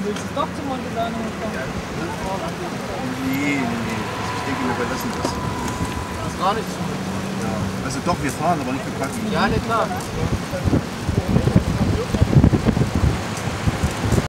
du willst es doch zum Montesano fahren. Nee, nee, nee. Also ich denke, wir überlassen das. Das ist gar so. Ja. Also doch, wir fahren, aber nicht mit Parken. Ja, nicht klar.